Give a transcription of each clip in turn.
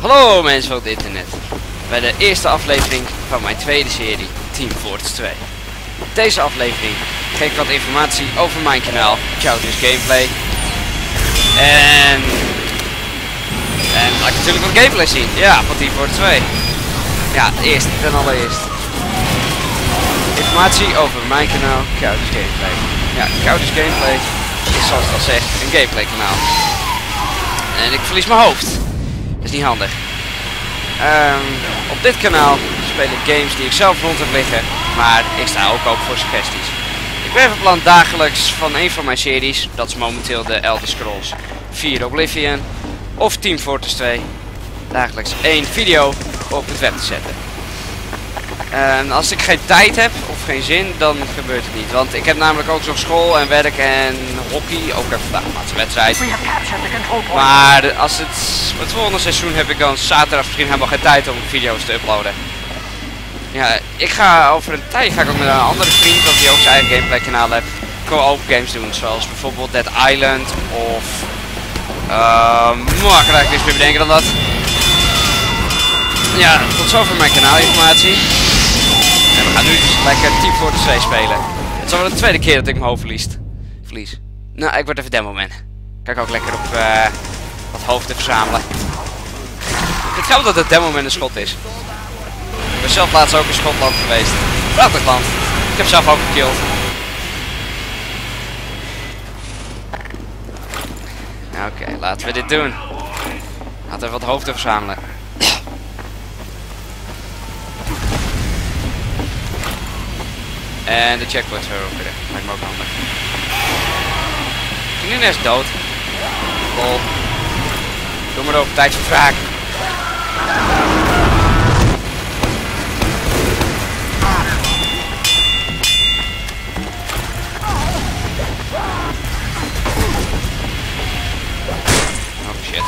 Hallo mensen van het internet. Bij de eerste aflevering van mijn tweede serie Team Fortress 2. Deze aflevering geef ik wat informatie over mijn kanaal Chowders Gameplay. En... En laat ik natuurlijk wat gameplay zien. Ja, van Team Fortress 2. Ja, eerst ten allereerst. Informatie over mijn kanaal Chowders Gameplay. Ja, Chowders Gameplay is zoals het al zegt een gameplay kanaal. En ik verlies mijn hoofd. Is niet handig. Ehm, op dit kanaal speel ik games die ik zelf rond heb liggen, maar ik sta ook open voor suggesties. Ik ben van plan dagelijks van een van mijn series, dat is momenteel de Elder Scrolls 4 Oblivion of Team Fortress 2, dagelijks één video op het web te zetten. En als ik geen tijd heb of geen zin, dan gebeurt het niet. Want ik heb namelijk ook nog school en werk en hockey. Ook heb vandaag een wedstrijd. Maar als het, het volgende seizoen heb ik dan zaterdag misschien helemaal geen tijd om video's te uploaden. Ja, ik ga over een tijd ga ik ook met een andere vriend, dat hij ook zijn eigen gameplay kanaal heeft, co-op games doen. Zoals bijvoorbeeld Dead Island of... Ehm, uh, ik niks meer bedenken dan dat. Ja, tot zover mijn kanaalinformatie. Gaan nu lekker Team Fortress 2 spelen. Het is al de tweede keer dat ik mijn hoofd verliest. verlies. Nou, ik word even demo man. Kijk ook lekker op uh, wat hoofden verzamelen. Ik geloof dat het demo man een schot is. Ik ben zelf laatst ook in Schotland geweest. Prachtig land. Ik heb zelf ook gekilld. Oké, okay, laten we dit doen. Laten we wat hoofden verzamelen. En de checkpoint veroveren. Lijkt me ook handig. Nu net dood. Lol. Doe maar op, tijd voor wraak. Oh shit.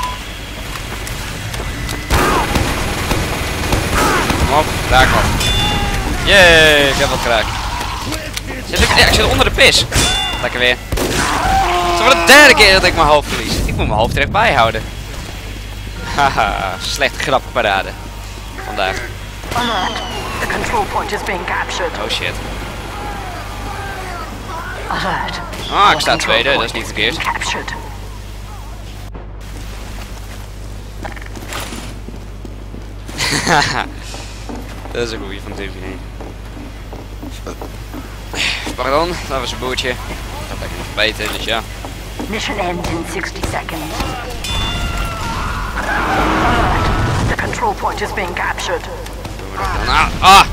Kom op, raak wat. Jee, ik heb wat kraak. Zit ik, ja, ik zit onder de pis. Lekker weer. Het is wel de derde keer dat ik mijn hoofd verlies. Ik moet mijn hoofd er echt bij houden. Haha, slecht grappenparade. Vandaag. The control point is being captured. Oh shit. Alert. Ah, ik sta tweede, dat is niet verkeerd. Captured. dat is een goeie van TV. Pardon, dat was een boertje. Dat heb ik nog verbeterd, dus ja. Mission ends in 60 seconds. The control point is being captured. Doen we dat dan. Ah! ah.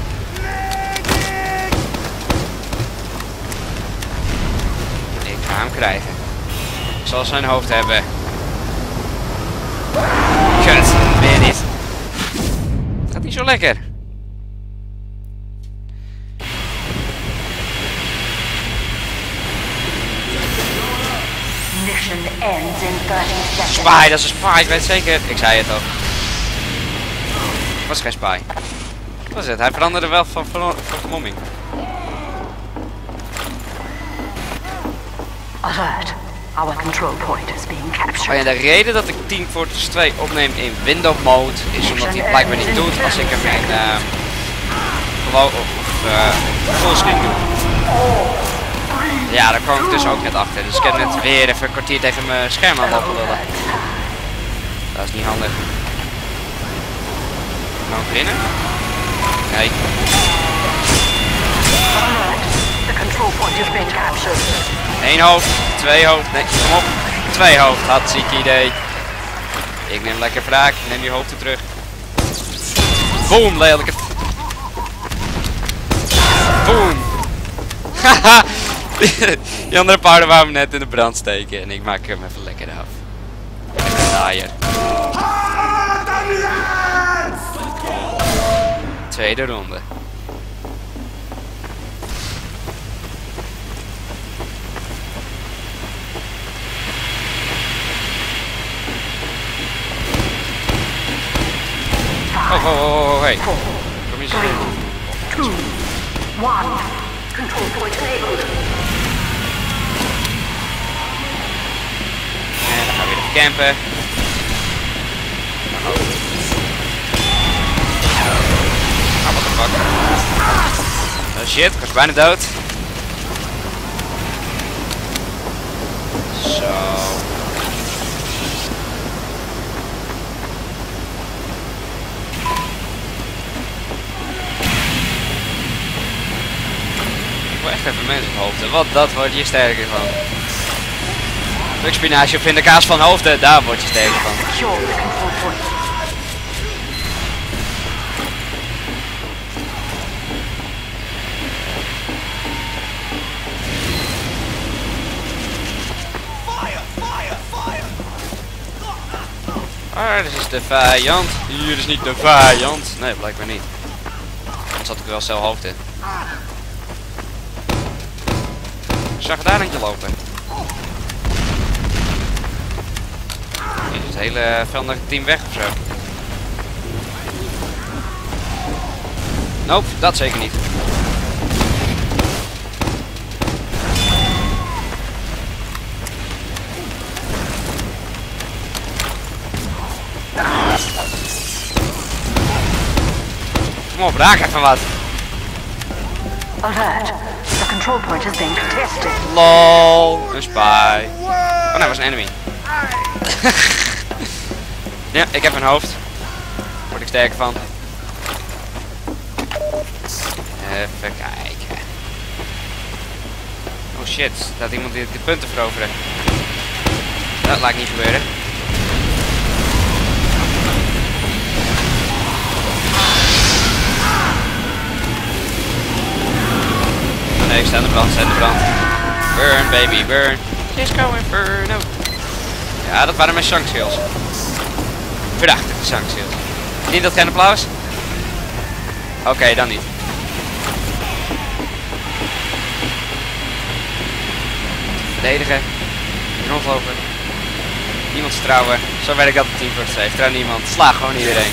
Ik ga hem krijgen. Ik zal zijn hoofd hebben. Kut, weer niet. Gaat niet zo lekker. Spy, dat is een spy, ik weet zeker. Ik zei het al. Het was geen spy. Wat was het? Hij veranderde wel van, van, van vermomming. Alert. Our control point is being captured. Oh ja, de reden dat ik Team Fortress 2 opneem in window mode is omdat hij het blijkbaar niet doet als ik hem in uh, gewoon of uh, fullscreen doe. Ja, daar kwam ik dus ook net achter. Dus ik heb net weer even een kwartier tegen mijn scherm aan het lullen. Dat is niet handig. Nou binnen? Nee. Eén hoofd, twee hoofd, nee, kom op. Twee hoofd, hartstikke idee. Ik neem lekker wraak, neem die hoofden terug. Boom, lelijke. Boom. Haha. die andere paarden waren net in de brand steken en ik maak hem even lekker af. Lekker naaier. Tweede ronde. Oh, oh, oh, oh, hey. Kom eens. Control point enabled. En dan gaan we weer campen. Oh. What the fuck. Oh shit, ik was bijna dood. Zo. Even mensen op hoofden. Wat dat wordt je sterker van. Druk spinazie op in de kaas van hoofden, daar word je sterker van. Ah, dit is de vijand. Hier is niet de vijand. Nee, blijkbaar niet. Anders had ik wel zelf hoofd in. Zag daar eentje lopen. Is het hele veldige team weg of zo? Nope, dat zeker niet. Kom op, raak even wat. Alert. Control point contested. LOL, een spy. Oh nee, dat was een enemy. ja, ik heb een hoofd. Daar word ik sterker van. Even kijken. Oh shit, staat iemand die de punten veroveren. Dat laat ik niet gebeuren. Nee, ik sta de brand, sta de brand. Burn baby, burn. Go inferno. Ja, dat waren mijn zangskills. Verdachtige zangskills. Niet dat geen applaus? Oké, dan niet. Verdedigen. Rondlopen. Niemand vertrouwen. Zo werkt dat op Team Fortress 2. Vertrouw niemand. Sla gewoon iedereen.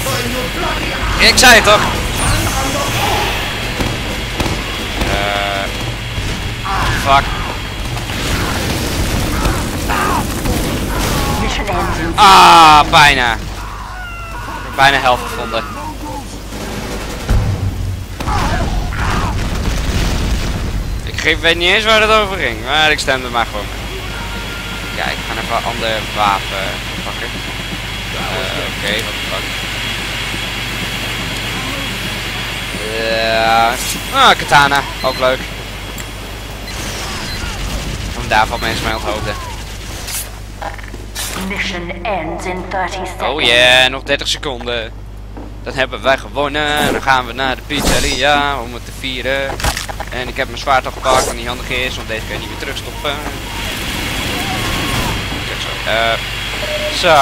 Ik zei het toch? Fuck. Ah, bijna. Bijna helft gevonden. Ik weet niet eens waar het over ging, maar ik stemde maar gewoon. Ja, ik ga even een ander wapen pakken. Eh, Oké, wat de fuck. Ja, ah, katana, ook leuk. Daar valt mensen mij onthoofden. Mission ends in 30 seconds. Oh yeah, nog 30 seconden. Dan hebben wij gewonnen. Dan gaan we naar de pizzeria om het te vieren. En ik heb mijn zwaard al gepakt, wat niet handig is, want deze kan je niet meer terugstoppen. Kijk zo. Zo.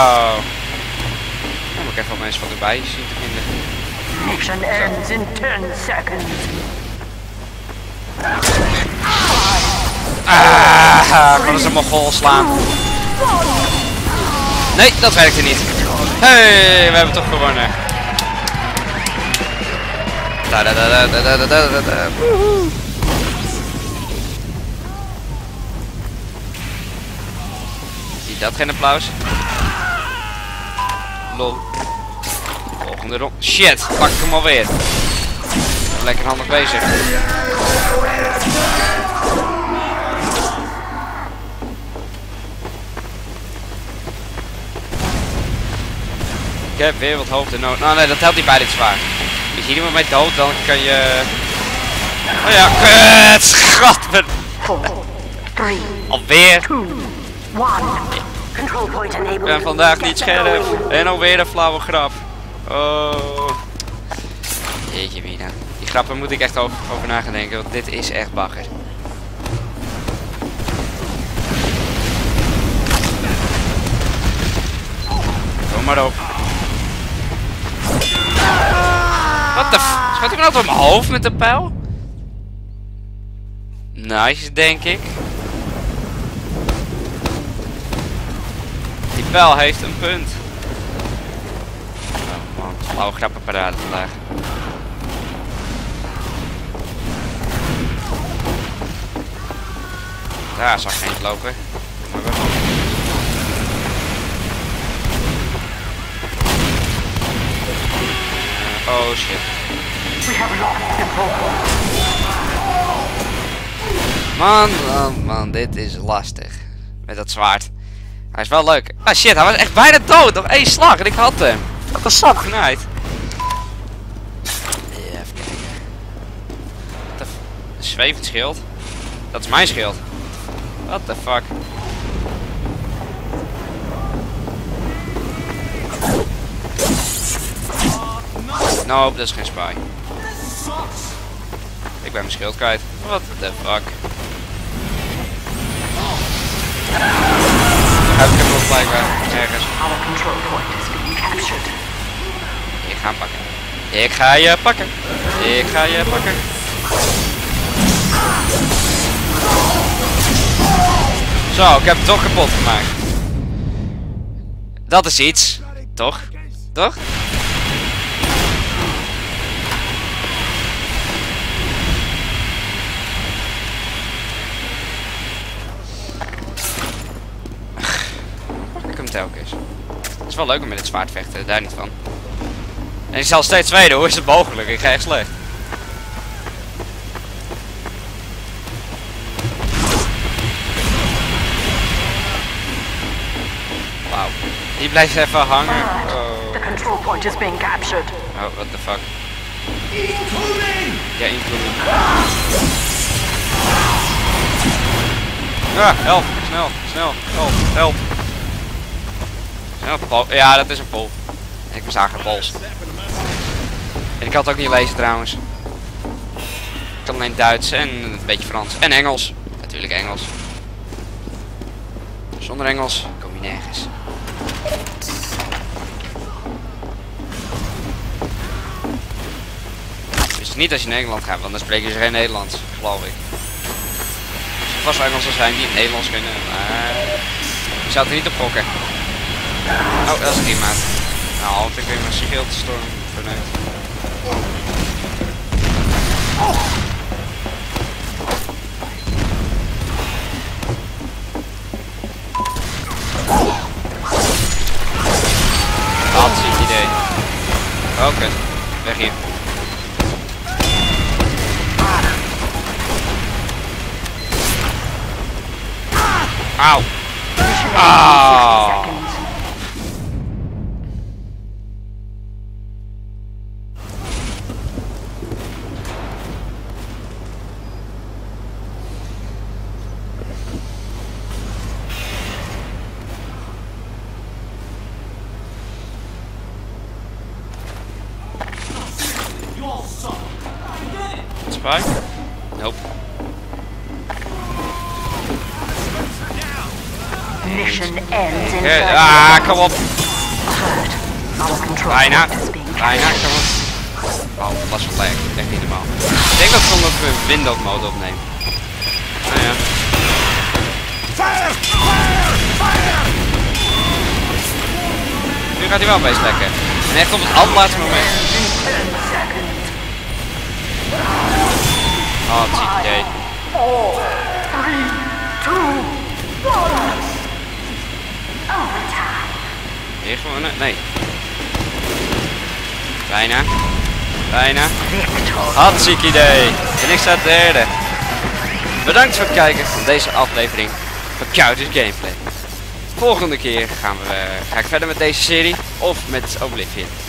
Dan moet ik even wat mensen van erbij zien te vinden. Mission ends in 10 seconds. Ah, Haha, kan ze een goal slaan. Nee, dat werkte niet. hey, we hebben toch gewonnen. Zie je dat geen applaus? Lol. Volgende rond. Shit, pak ik hem alweer. Lekker handig bezig. Heb weer wat hoofd in nood. Nou nee, dat telt niet bij dit zwaar. Is hier iemand mee dood, dan kan je... Oh ja, kut! Schatver! 4, 3, Alweer! 2, 1. Control point enabled. Ik ben vandaag niet scherp. En alweer een flauwe grap. Oh. Jeetje mina. Die grappen moet ik echt over, over na gaan denken, want dit is echt bagger. Kom maar op. Wat de f... Schat ik nou op mijn hoofd met een pijl? Nice, denk ik. Die pijl heeft een punt. Oh man, flauwe grappenparade vandaag. Daar zag eentje lopen. Maar. Oh shit. We have lost control point. Man, man, man, dit is lastig. Met dat zwaard. Hij is wel leuk. Ah shit, hij was echt bijna dood. Nog één slag en ik had hem. Wat een sap genaaid. Ja, even kijken. Een zwevend schild. Dat is mijn schild. What the fuck. Nope, dat is geen spy. Ik ben mijn schild kwijt. What the fuck. Heb ik hem nog blijkbaar ergens. Ik ga hem pakken. Ik ga je pakken. Ik ga je pakken. Zo, ik heb het toch kapot gemaakt. Dat is iets. Toch? Toch? Telkens. Het is wel leuk om met het zwaard vechten, daar niet van. En ik zal steeds tweede, hoe is het mogelijk? Ik ga echt slecht. Wauw. Die blijft even hangen. Oh, The control point is being captured. oh what the fuck. Ja, including. Ah, help. Snel, snel. Help, help. Pol. Ja, dat is een pol. Ik was aangepols. En ik had ook niet lezen trouwens. Ik kan alleen Duits en een beetje Frans. En Engels. Natuurlijk Engels. Zonder Engels kom je nergens. Dus niet als je naar Engeland gaat, want dan spreken ze geen Nederlands, geloof ik. Er vast Engelsen zijn die het Nederlands kunnen, maar ik zou het er niet op gokken. Oh, dat is iemand. Nou, want ik weer mijn schildstorm verneukt. Dat is het idee. Oké, weg hier. Auw. Auw. Mission ends in Eh, 30 ah, kom op. Control Bijna. Bijna, kom op. Oh, dat was lag. Echt niet normaal. Ik denk dat ik omdat we Windows mode opnemen. Nou ja. Nu gaat hij wel best lekker. En echt op het allerlaatste moment. Oh, het ziet idee. Gewonnen? Nee. Bijna. Bijna. Hartstikke idee. En ik sta derde. Bedankt voor het kijken van deze aflevering van Counters Gameplay. Volgende keer gaan we, ga ik verder met deze serie of met Oblivion.